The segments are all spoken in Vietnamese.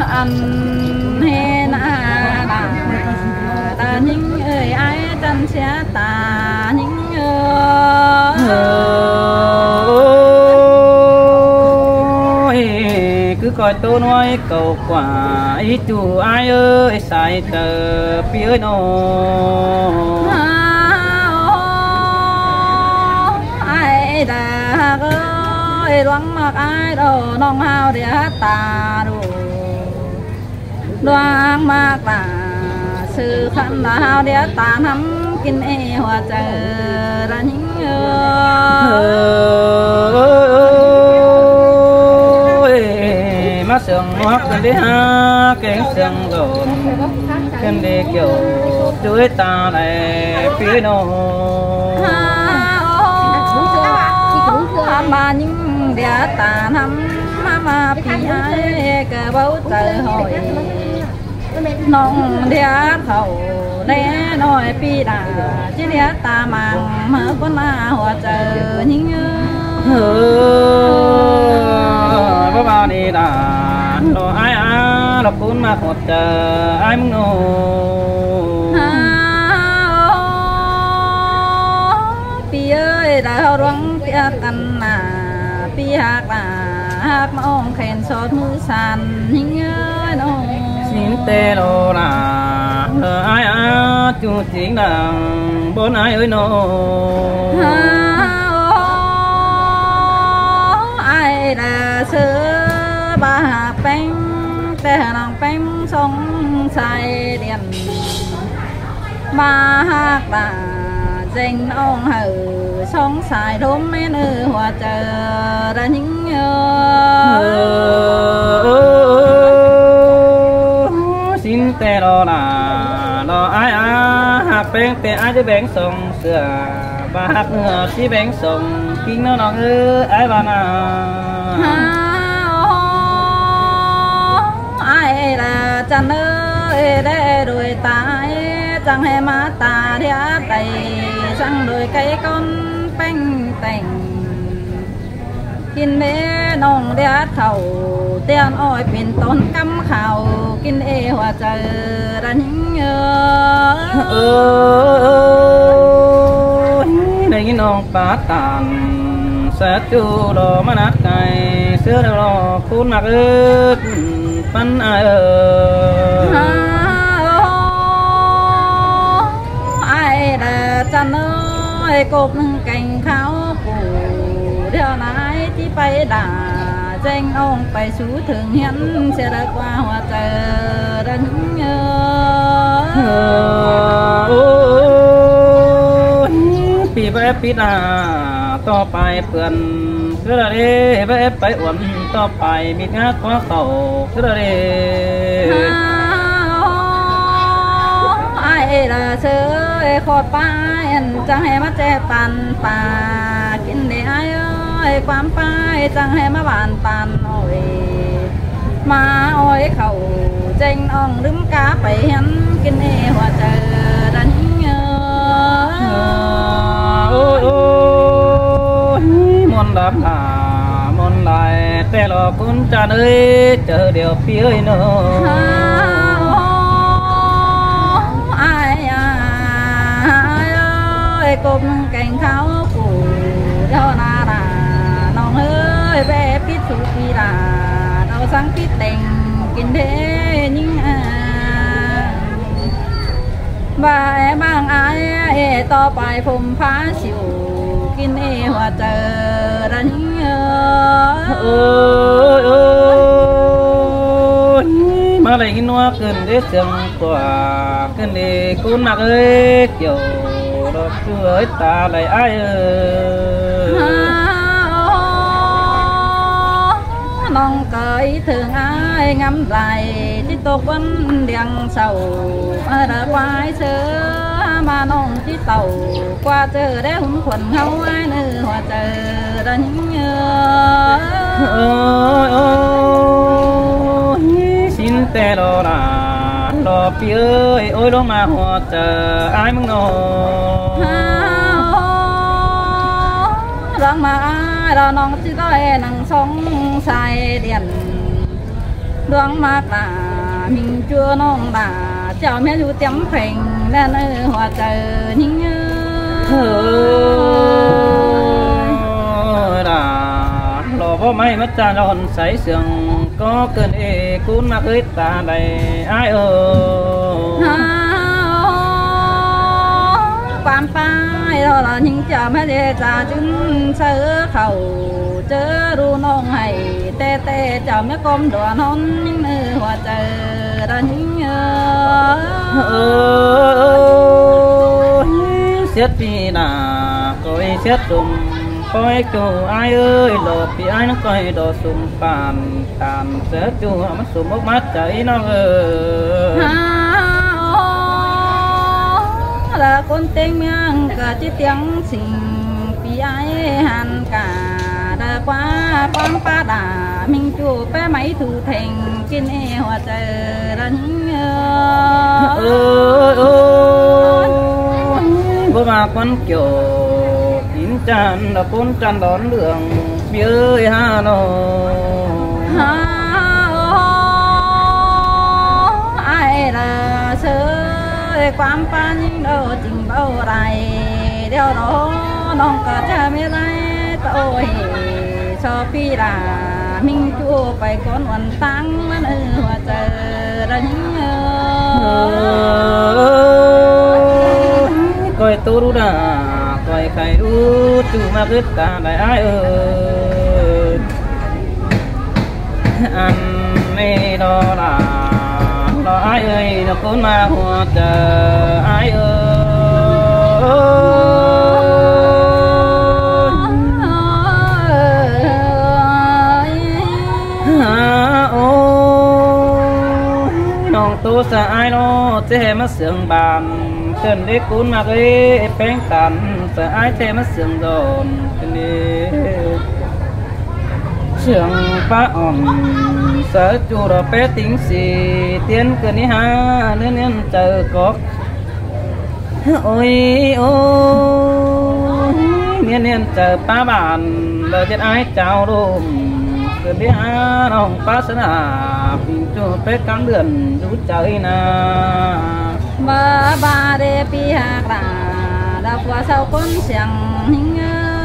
ăn hê na đà đà những ơi ai chân sẽ tà những ơi. Cứ coi tôi nói cầu quả, ý chủ ai ơi, sai tờ phía nó ai đã ơi loáng mặc, ai đồ nong hao để hát tà đủ loáng mặc là sự khăn là hao để tà nắm kinh e hòa chờ là những ơi má sườn hoác cần đi ha kén sườn rồi cần đi kiểu chuối ta này phía nó mà những địa tà nắm mà bị ai cờ bấu trời hồi nông địa thầu lẽ nói pi đà chỉ địa ta mang mở con na hòa chờ những có bao đi đà lo ai á lo cuốn mà một chờ ai muốn nô pi ơi đã rong tia tan na pi hạc là hạc mà ông khen sốt mưa sàn nó xin tê lô là ai á chú tiếng là bốn ai ơi nô ai là sữa ba bánh tê nàng bánh sống sai điện ba hát bà dành ông hử sống xài đốm mấy nữ hòa chờ ra những nhớ tê lo là lo ai á hạt bén tê ai chứ bén sông sửa và hạt ngựa chỉ bén sông kinh nó nó ư ai bà nào ai là chân ơi để đuổi tay chẳng hề má ta đi đầy chẳng đuổi cây con bánh tình kinh đế nông đế thầu tiền ôi pin tôn cắm khảo. Kinh đế hòa chờ ra những ơi đây cái non bát tàn sẽ chu lo mà nát cày. Xưa đâu lo cuốn mặc ướt phân ai ơi ai là chân ơi cột cành kháo củ đeo nái chỉ bay đà danh ông bay sú thường hiến sẽ đã qua hòa chờ đến pi bé pi đà to ไปเปื่อนคืออะไรเbéไปอ้วนต่อไปมีงาตัวเก่า คืออะไร ai là sơ khópai chẳng hề mắt che tàn tà kinh để ai ơi quan pai chẳng hề mắt bàn tàn ôi mà ôi khẩu tranh ông đứng cá phải hắn kinh ê hòa chờ đánh ôi ôi môn đám là môn lại tê lo cũng cha ơi chờ điều phía nữa ơi cục cành kháo củ cho na đâu sáng biết tình kinh thế nhưng à. Và em mang ai e to bài phùng phá xỉu kinh ê hòa chờ ra những ơi ơi mà lại cái noa cần để xem quả cần để cún mặc ơi, kiểu đó chưa ấy ta lại ai ơi. Nong cởi thường ai ngắm dài chỉ tục vẫn đèn sầu. Đã quái sớ mà nong chỉ tàu qua chờ để hùng quần hâu ai nữ hòa chờ ra những ôi ôi xin tè lo là lo pi ơi ôi đó mà hòa chờ ai muốn nó rằng mà ai đó nong chỉ có năng sống sai điện. Đường mạc là mình chưa non là chào mẹ chú tiếm phình lên ở hòa trời những thơ là lò có may mất cha non sấy sương có cơn ê cún mà hơi ta đầy ai ơi quan phai đó là những mẹ để cha chứng sơ khẩu chớ ru non hay tê tê chào mẹ con đùa non hòa trời đó những xét đi là coi xét dùng coi cầu ai ơi lột thì ai nó coi đồ sum bàn tàn sẽ chu mắt sum bốc mắt chảy nó ơi là con tên miang cả chỉ tiếng xin pi ai hàn cả qua quan pa đà mình chu bé máy thủ thành kinh e hòa trời những ơi ơi bố bà con kiểu kín tràn là con tràn đón đường bia hà nội ai là sơ quan pa những đâu trình bao đài. Đeo đó non cả cha mẹ đây tôi cho phi là minh chua phải con hoàn tăng nó hòa trời ra những coi tu đu đà, coi khai đu chú ma biết ta đại ai ơi. Ăn mê đó là đó ai ơi nó con ma hoa chờ ai ơi. Non sa ai nó thế mà sương bàn. Chân đi cún mà cái bánh tàn sa ai thế mà sương đồn. Chân đi sương ba on sợ chu rồi bé tính xì. Tiến cơ ní ha nên nên chờ có. Ôi ôi nên nên chờ ba bàn. Lời chết ai chào đùm đi ăn ông pa sơn à bình cho bé cắm đường đủ chơi na mà ba để pi hạc là đã qua sau con chẳng hình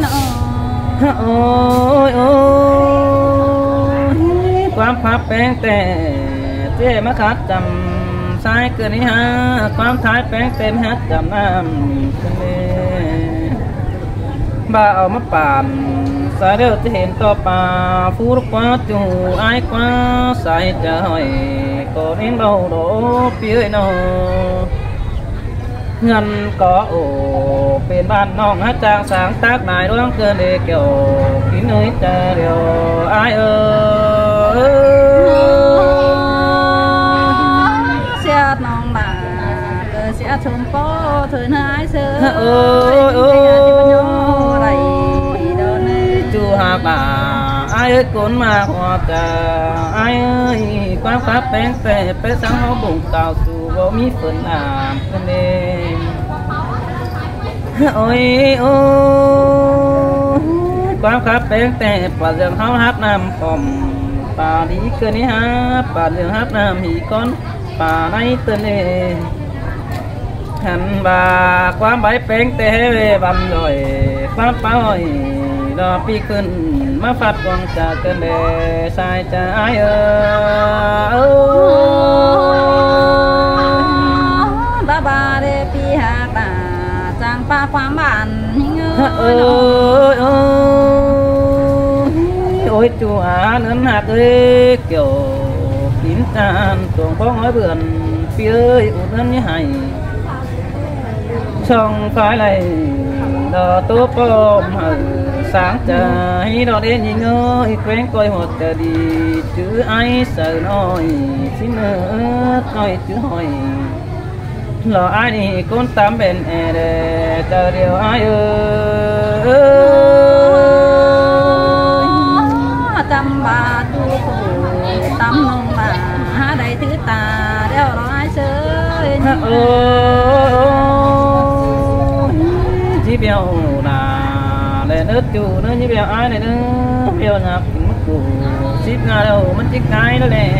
nó ôi ôi quá pháp bén tè tè mà khát tầm sai cứ đi ha ความท้ายแป้งเต็มฮัดดำน้ำบาเอามาป่าน สายเดียวจะเห็นต่อป่าฟูรกว่าจูอายกว่าสายจะหอยก็เน้นเบาโดเปี้ยนอ ngân có ổ bên ban nong hát trang sáng tác này đoán cơn đề kiểu kín nơi ta điều ai ơi xe nong mà cơ xe chôm po thời hai sơ ơi ơi chú hà bà. Ai ơi cuốn mà hoa cà ai ơi, quá pháp bên tè bé sáng hóa bụng, cào dù vô mi phần làm phần đêm. Ôi ôi quá pháp bên tè bà dường háo hát nam phòng bà đi cơ ní ha bà dường hát nam hì con bà nay tên đêm hành bà quá bái bén tè về bầm rồi pháp phá rồi ดอกปีขึ้นมาฟัดกวางจากเกินเดสายจะอายเออ ba ba để pi hạt là trang pa khoáng bản ơi ơi ôi chùa nấn hạt ơi kiểu kín tràn tuồng phong nói vườn phía ơi ụt nấn như hay xong phải này đò tốt bom hờ sáng trời đó đến nhìn ơi quen coi một tờ đi chứ ai sợ nói xin nữa nói chứ hỏi lo ai đi con tám bên e để chờ điều ai ơi tâm bà tu phụ tâm nông bà đầy thứ tà đeo đó ai sơi ơi chỉ biểu nước chủ nữa như bèo ai này nữa bèo nhập mất củ ship nga đâu, mất chiếc cái nó này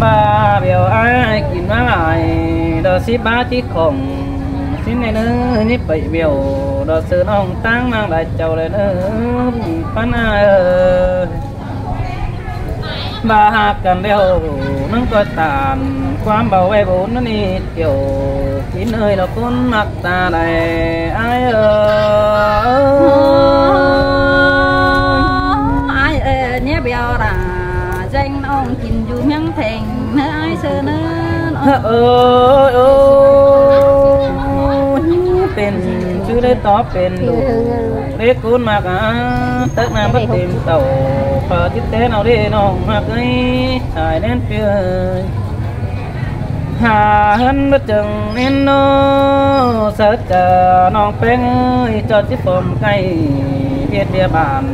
ba bèo ai kìm nó lại đó ship ba chiếc khổng. Ship này nữa như bảy bèo đó sự ông tăng mang lại chầu này nữa phán ai ơi ba hạt cần đeo nâng có tạm quan bảo e bốn nó đi kiểu kín ơi là con mặt ta này ai ơi? Ai ơi nhé bây giờ là danh ông kín dù miếng thành nữa ai sợ nữa ơi ơi tên chứ lấy tó bền đủ. Lấy cuốn mà cả tất nam bất tìm tàu. Phở chứ tế nào đi nó mà cái hải nên phiơi hà hân bất chừng nên nó sợ chờ non bé ơi cho chiếc phồng cây biết địa bàn.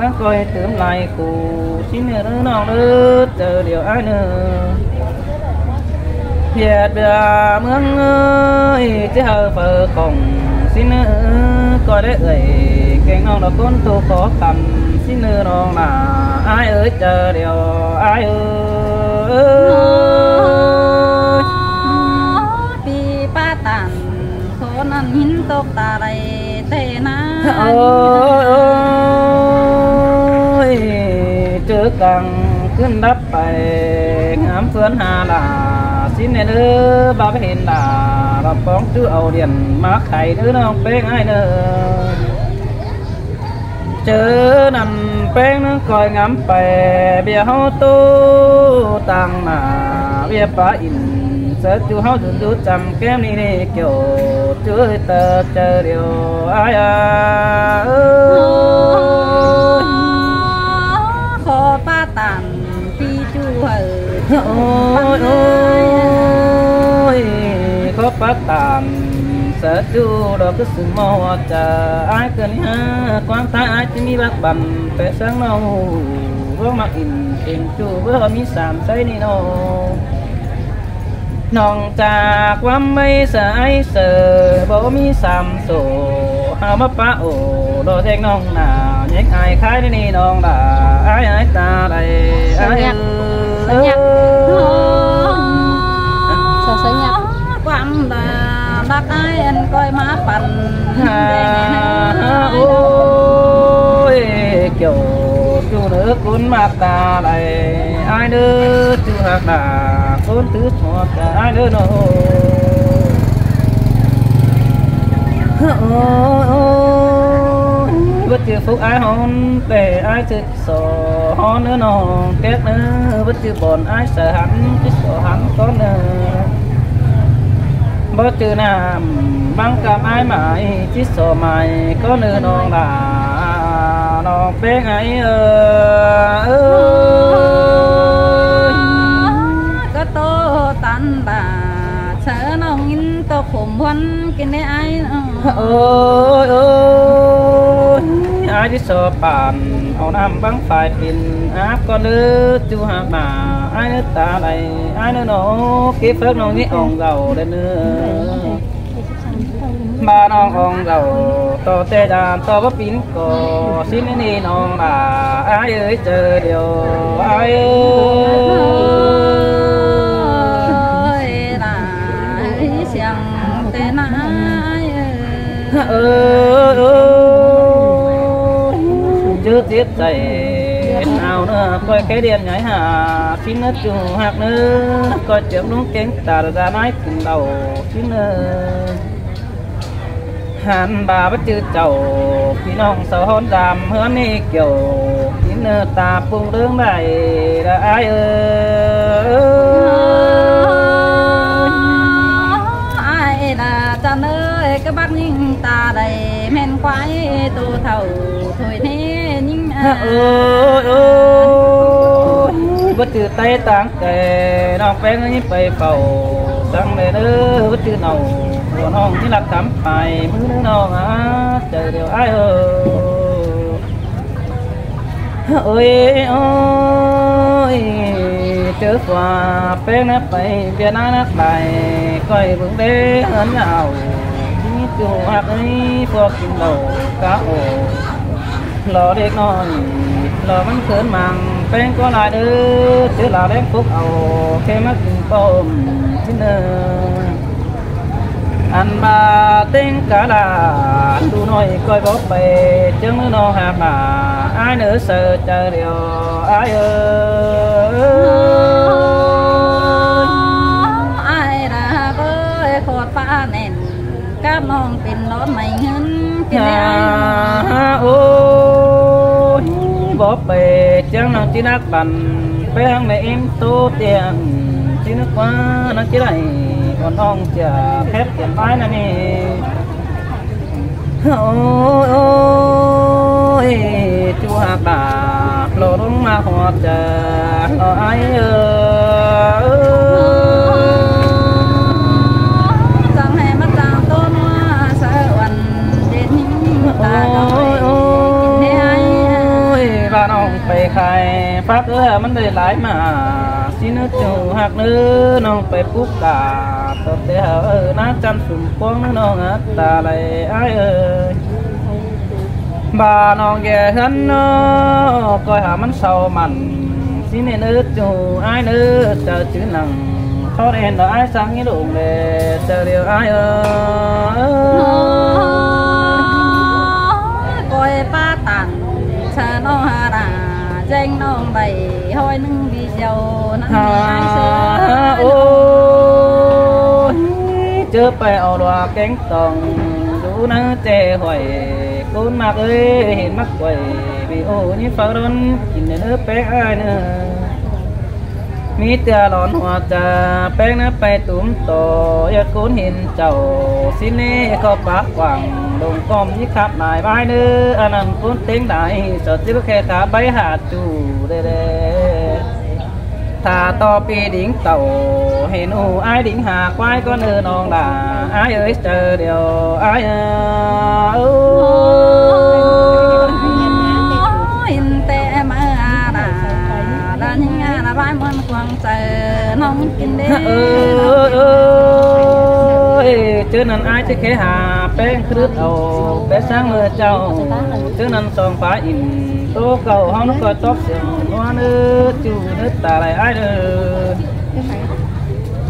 Nó coi tướng lại cụ xin nữa non nữa chờ điều ai nữa thiệt bừa mướn ơi chứ hờ phở cổng xin ư coi đấy ơi kênh non đó con tu khó khăn xin ư non là ai ơi chờ điều ai ơi ปีป้าตันโคนันหินตกตาไรเตนา ôi ôi chữ càngขึ้นรับไปงามเพื่อนหาลาสินเนเด้อบาไปเห็นลา เราป้องชื่อเอาเดียนมาไข่เด้อน้องเป้งไอ้เด้อ เจอนั่นแป้งนึงคอยงำไปเบียเฮาตู้ตังมาเบียปลาอินเสิร์ชจูเฮาจุนจูจำแก้มนี่นี่เกี่ยวเจอเตอเจอเดียวอายาเอ้ย phát tạm sở chu đó cứ sự mò chờ ai cần ha quan ta ai chỉ mi bạc bầm. Phải sáng nâu vớ mặt in in chu vớ mi sàm say ni nô. Nòng trà quan mây sợ ai sợ bố mi sàm sổ. Hao mất phá ổ đồ thẹn nòng nà. Nhét ai khai ni nòng là ai ai ta đây ai ơi sao nhạc mắt ai anh coi má phần à, ôi kiểu chú nữ cuốn mặt ta này. Ai đứa chú hạt đà cuốn tứ một ai đứa nô. Bất cứ phúc ai hôn để ai thực sổ hôn nữa nọ kết nữa bất cứ bọn ai sợ hắn chứ sổ hắn có nữa bất chư nam băng cảm ai mãi chứ sổ mày có nữa nọ là nọ bé ấy ơi. Có tô tàn bà Sợ nông in tô khủng huân Kinh đế ai ôi ôi ai đi sợ bàn ao nam vắng phải tin áp con nữ chú hạ mà ai nữ ta này ai nữ nó cái phước nó nghĩ ông giàu đây nữa. Ba non ông giàu to tê đàn to bắp pin cổ xin đi non là ai ơi chờ điều ai ơi là ấy Chẳng tên ai ơi ơi chưa nào nữa Ờ, coi cái điện nhảy hả? Xin nó trường hoặc nữa. Coi chuyện đúng kén tà ra nói cùng đầu. Xin nữa hàn bà bất chư chầu. Phí nong sầu hôn đàm hứa ni kiểu. Xin nữa ta phung đứng này là ai ơi ai là ta ơi các bác nhìn ta đầy men quái tu thầu ôi bất từ tay tăng kề nong bé như bay bầu tăng này nữa bất từ nầu. Còn nong như là tắm bài mới nữa nong á trời đều ai ơi ôi ôi trước qua bé nắp bay bé nắp bài coi vững bé ấn ảo chú hạt ấy phô kim đầu cá ổ lò đẹp non lò vẫn khớn màng bên có lại đưa chứ là đen phúc ầu khi mắt bom chín anh bà tên cả là anh tu nói coi bóp bề chân nó hà mà, ai nữa sợ chờ điều ai ơi. Bề chẳng nó chỉ nát bàn bé hàng này em tu tiền. Chỉ nước quá, nó chỉ này, còn ông chả phép tiền bái này nè. Ôi ôi, chú hạ bà lô đúng mà họ chờ lo ai ơi khai pháp ơ mình đây lái mà. Xin nước chủ hạt nữ nong phải phúc cả. Tập tế hở nát chăn sùm quang nữ nong át ta lại ai ơi. Bà nong ghé thân nó, coi hả mình sầu mặn. Xin nên nước chủ ai nữ chờ chữ nặng. Thoát đèn đó ai sáng như đụng về, chờ điều ai ơi. ก้ แจ้งน้องใบห้อยนึงดีเจียวนั่นมีไอ้เสือ à, ôi chớ phải ao đoà cánh tòng đủ nó chè hoài côn mạc ơi hiện mắc quầy vì ô như pháo đón nhìn nữa bé ai nữa mi tia lon hoa trà bé nó bay túm tổ ya côn hiện chầu xin nê có bác quảng đồng com như khắp lại vai nữa anh ăn côn tiếng đại sợ chứ khe khá bay hạt chủ đê đê ถ้าต่อปีดิ่งเต่าเห็นอูไอ้ายดิ่งหาคว ายก็เนื้อน้องด่าไอ้ายเอ้ยเจอเดียวไอ้ายเอ้ย อินแต่มาดาดานิงาดาบายมันควงเจอน้องกินเด้ เอ้ยเอ้ยเจอนั่นไอ้ายจะแค่หาแป้งครึดเอาแป้งสร้างเมื่อเจ้าเจอนั่นสองฟ้าอินโตเก่า chứ nên ai chứ kế hà bé khứt đầu, bé sáng mưa trâu. Chứ nên sòn phá in tô cầu hông coi tóc hoa nữ chu nữ tà lại được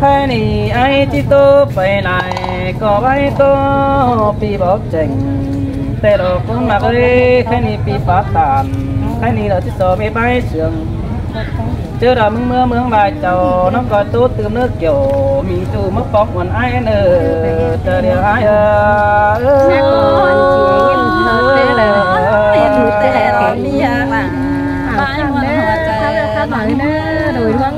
thay nì ai chứ tô phải này có bay tô bị bóp chỉnh tê đồ cũng mặc ơi khai nì bị phá tàn. Khai nì là chứ sò mê bay sườn chưa là mưa mưa mưa bài tàu nó coi tốt từ nước kiểu mì tu mất bóng còn ai nữa tờ đi ai à, ơ. Hãy subscribe cho kênh Ghiền Mì Gõ Để không bỏ lỡ những video hấp dẫn